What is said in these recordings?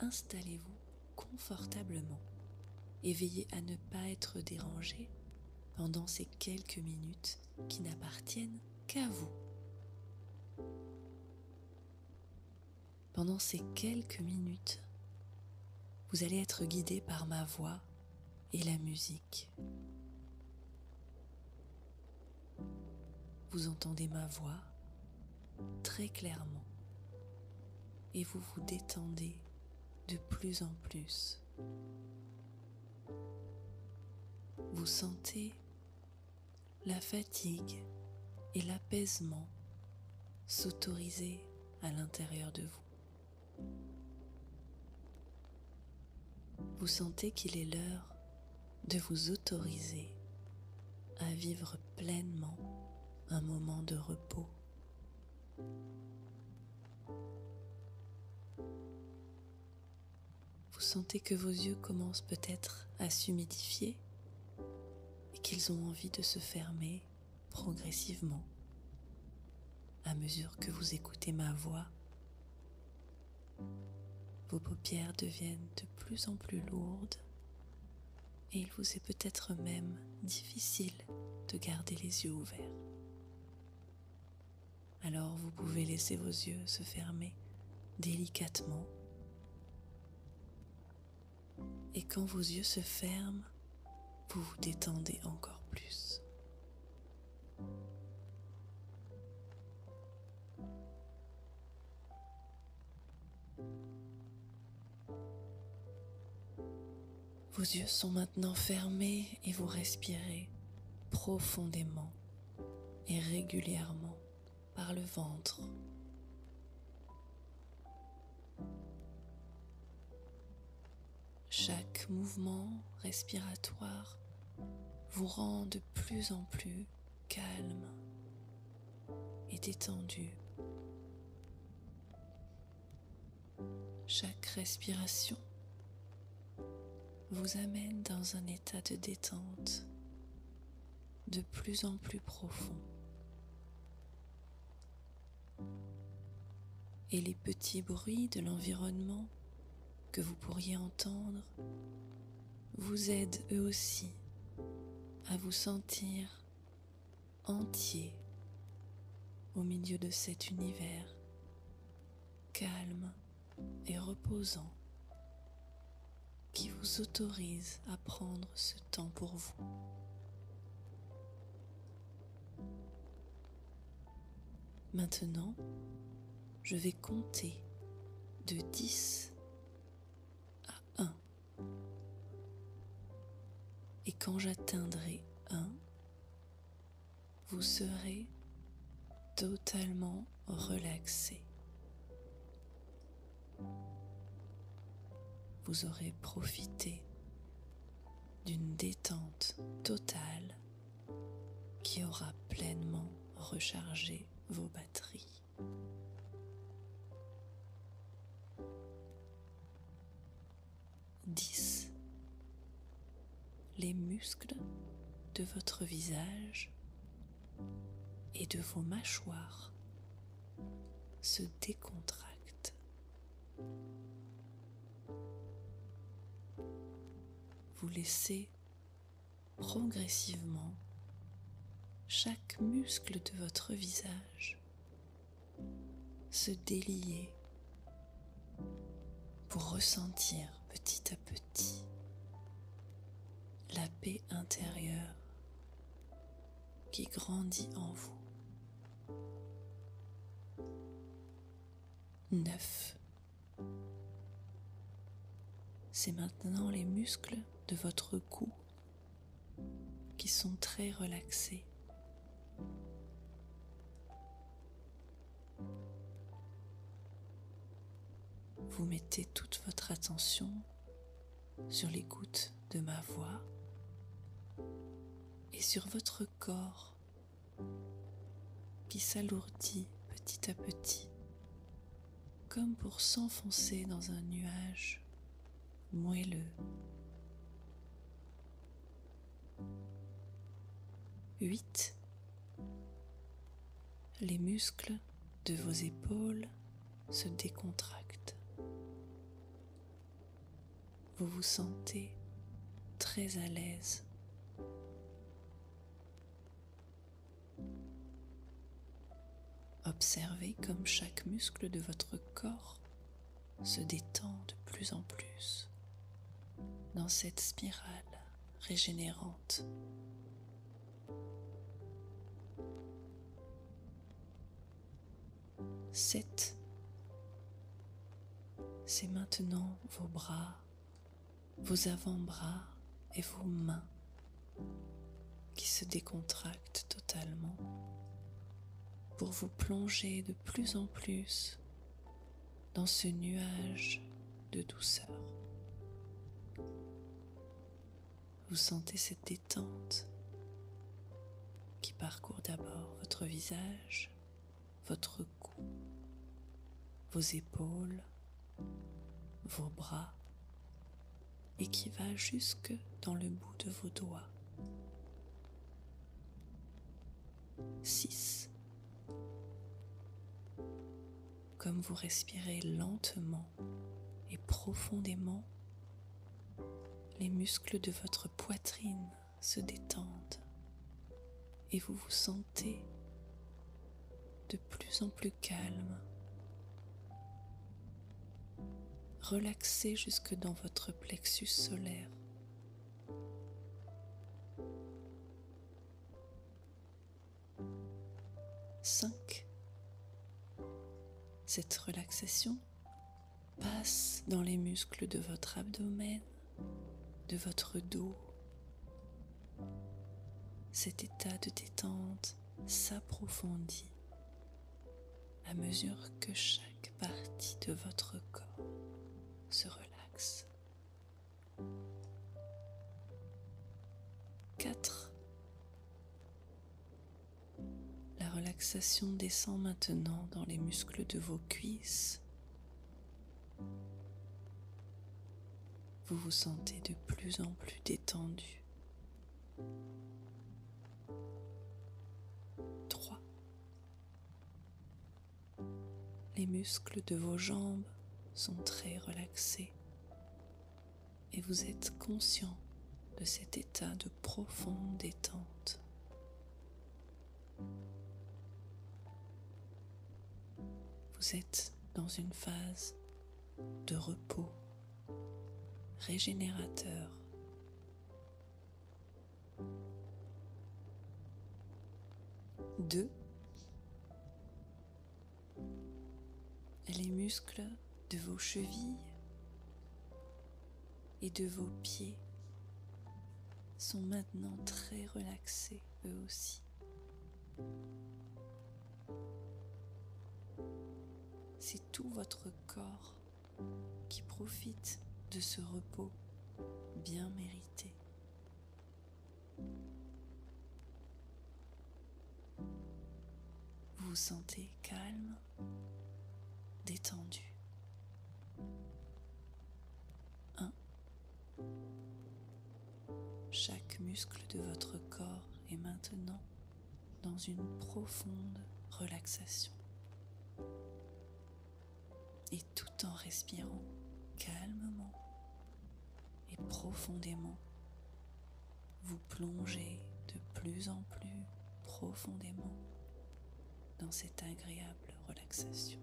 installez-vous confortablement et veillez à ne pas être dérangé pendant ces quelques minutes qui n'appartiennent qu'à vous. Pendant ces quelques minutes, vous allez être guidé par ma voix et la musique. Vous entendez ma voix très clairement et vous vous détendez de plus en plus. Vous sentez la fatigue et l'apaisement s'autoriser à l'intérieur de vous. Vous sentez qu'il est l'heure de vous autoriser à vivre pleinement un moment de repos. Sentez que vos yeux commencent peut-être à s'humidifier et qu'ils ont envie de se fermer progressivement à mesure que vous écoutez ma voix. Vos paupières deviennent de plus en plus lourdes et il vous est peut-être même difficile de garder les yeux ouverts. Alors vous pouvez laisser vos yeux se fermer délicatement. Et quand vos yeux se ferment, vous vous détendez encore plus. Vos yeux sont maintenant fermés et vous respirez profondément et régulièrement par le ventre. Mouvement respiratoire vous rend de plus en plus calme et détendu. Chaque respiration vous amène dans un état de détente de plus en plus profond. Et les petits bruits de l'environnement que vous pourriez entendre vous aident eux aussi à vous sentir entier au milieu de cet univers calme et reposant qui vous autorise à prendre ce temps pour vous. Maintenant, je vais compter de 10 quand j'atteindrai 1, vous serez totalement relaxé. vous aurez profité d'une détente totale qui aura pleinement rechargé vos batteries. Les muscles de votre visage et de vos mâchoires se décontractent. vous laissez progressivement chaque muscle de votre visage se délier pour ressentir petit à petit la paix intérieure qui grandit en vous. 9. C'est maintenant les muscles de votre cou qui sont très relaxés. Vous mettez toute votre attention sur les gouttes de ma voix et sur votre corps qui s'alourdit petit à petit comme pour s'enfoncer dans un nuage moelleux 8. Les muscles de vos épaules se décontractent. vous vous sentez très à l'aise. Observez comme chaque muscle de votre corps se détend de plus en plus dans cette spirale régénérante. Sept. C'est maintenant vos bras, vos avant-bras et vos mains qui se décontractent totalement pour vous plonger de plus en plus dans ce nuage de douceur. Vous sentez cette détente qui parcourt d'abord votre visage, votre cou, vos épaules, vos bras et qui va jusque dans le bout de vos doigts. 6. Comme vous respirez lentement et profondément, les muscles de votre poitrine se détendent et vous vous sentez de plus en plus calme, relaxé jusque dans votre plexus solaire. Cette relaxation passe dans les muscles de votre abdomen, de votre dos. Cet état de détente s'approfondit à mesure que chaque partie de votre corps se relaxe. 4. Relaxation descend maintenant dans les muscles de vos cuisses. Vous vous sentez de plus en plus détendu. 3. Les muscles de vos jambes sont très relaxés et vous êtes conscient de cet état de profonde détente. Vous êtes dans une phase de repos régénérateur. Deux, les muscles de vos chevilles et de vos pieds sont maintenant très relaxés eux aussi. C'est tout votre corps qui profite de ce repos bien mérité. Vous vous sentez calme, détendu. 1. Chaque muscle de votre corps est maintenant dans une profonde relaxation. Et tout en respirant calmement et profondément, vous plongez de plus en plus profondément dans cette agréable relaxation.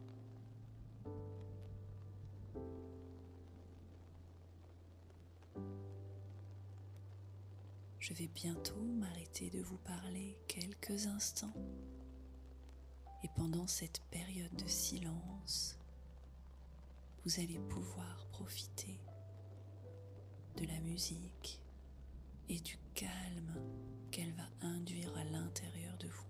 Je vais bientôt m'arrêter de vous parler quelques instants. Et pendant cette période de silence, vous allez pouvoir profiter de la musique et du calme qu'elle va induire à l'intérieur de vous.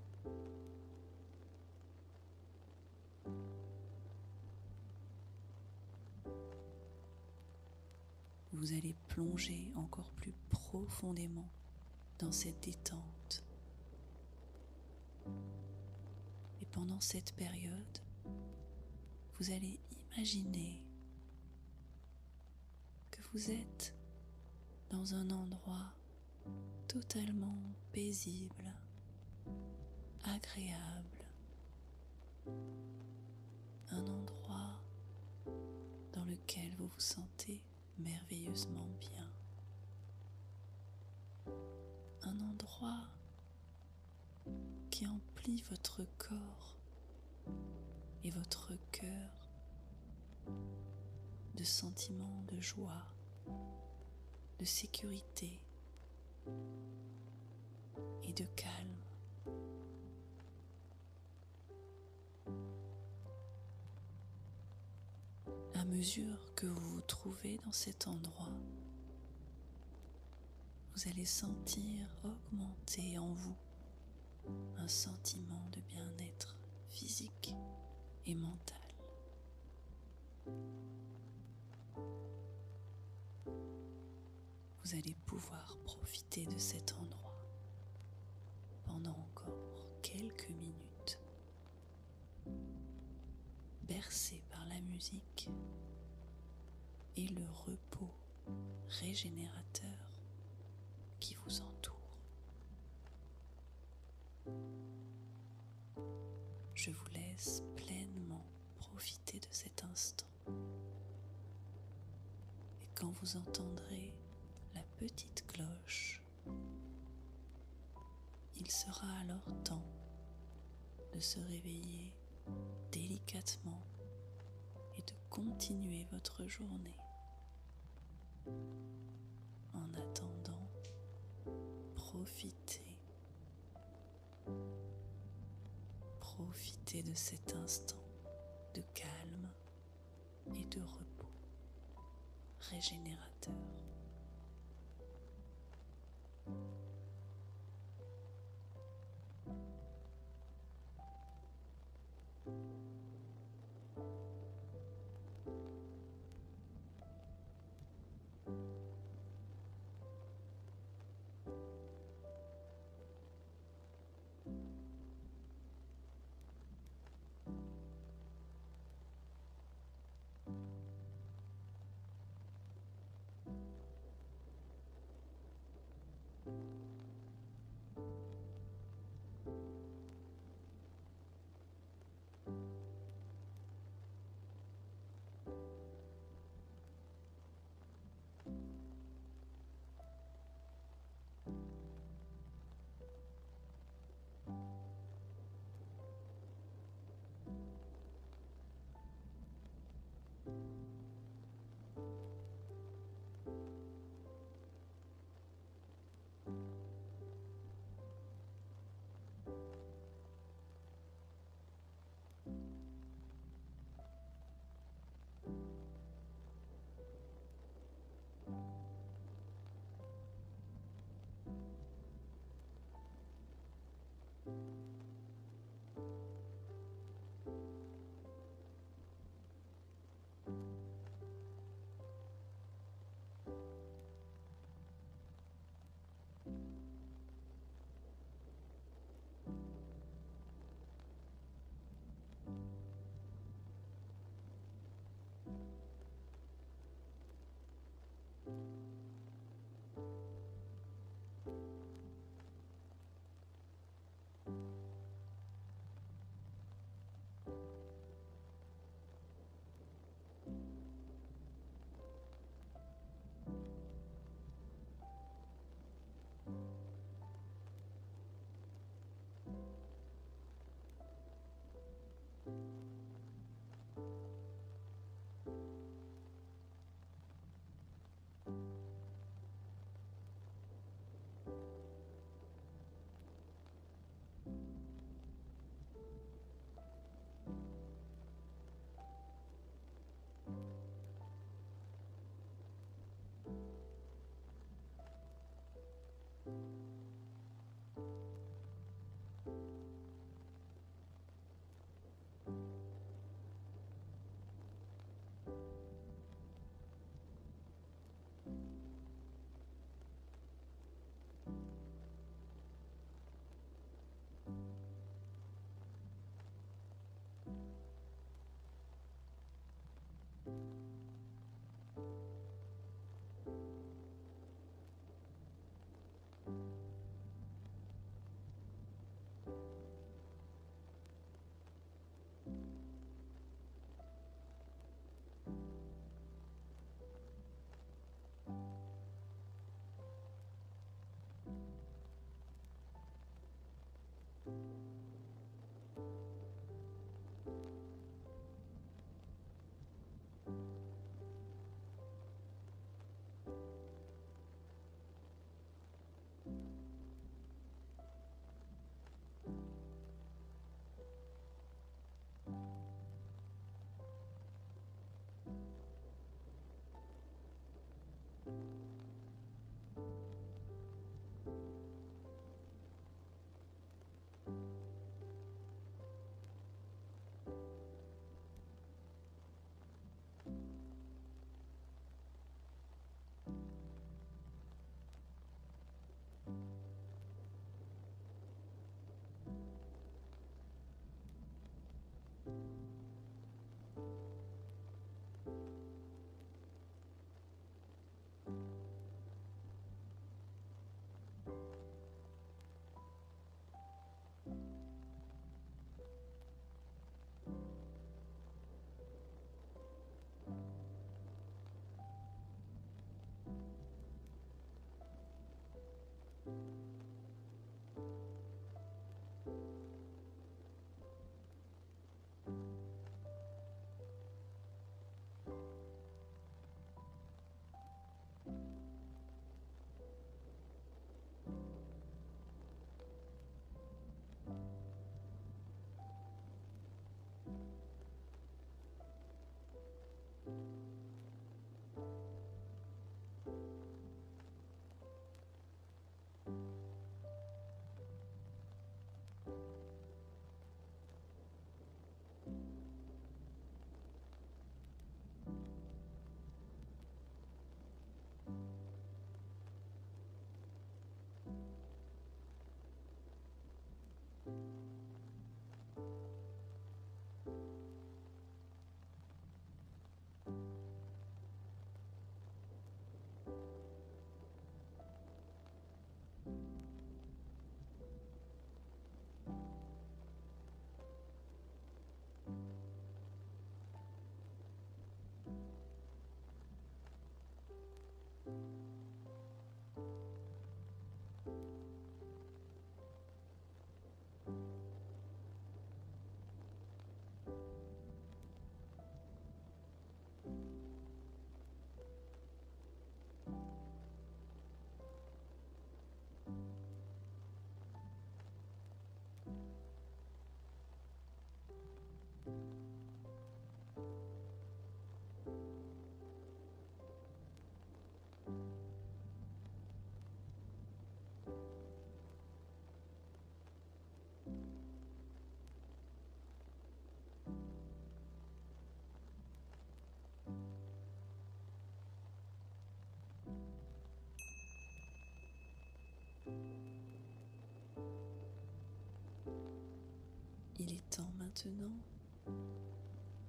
Vous allez plonger encore plus profondément dans cette détente. Et pendant cette période, vous allez imaginer vous êtes dans un endroit totalement paisible, agréable, un endroit dans lequel vous vous sentez merveilleusement bien. Un endroit qui emplit votre corps et votre cœur de sentiments de joie, de sécurité et de calme. À mesure que vous vous trouvez dans cet endroit, vous allez sentir augmenter en vous un sentiment de bien-être physique et mental. Vous allez pouvoir profiter de cet endroit pendant encore quelques minutes, bercé par la musique et le repos régénérateur qui vous entoure. Je vous laisse pleinement profiter de cet instant. Et quand vous entendrez petite cloche, il sera alors temps de se réveiller délicatement et de continuer votre journée. En attendant, profitez Profitez de cet instant de calme et de repos régénérateur.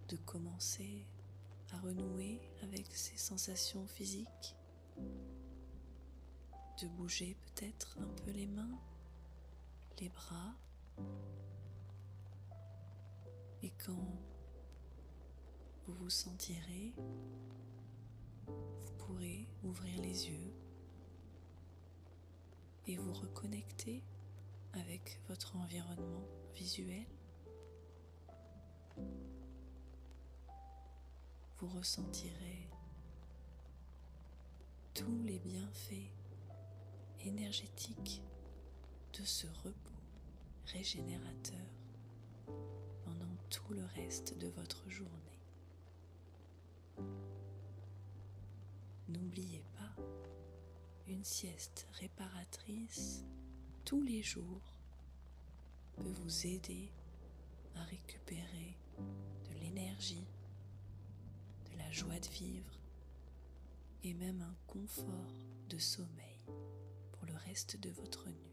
De commencer à renouer avec ces sensations physiques, de bouger peut-être un peu les mains, les bras, et quand vous vous sentirez, vous pourrez ouvrir les yeux et vous reconnecter avec votre environnement visuel. Vous ressentirez tous les bienfaits énergétiques de ce repos régénérateur pendant tout le reste de votre journée. N'oubliez pas, une sieste réparatrice tous les jours peut vous aider à récupérer de l'énergie, de la joie de vivre et même un confort de sommeil pour le reste de votre nuit.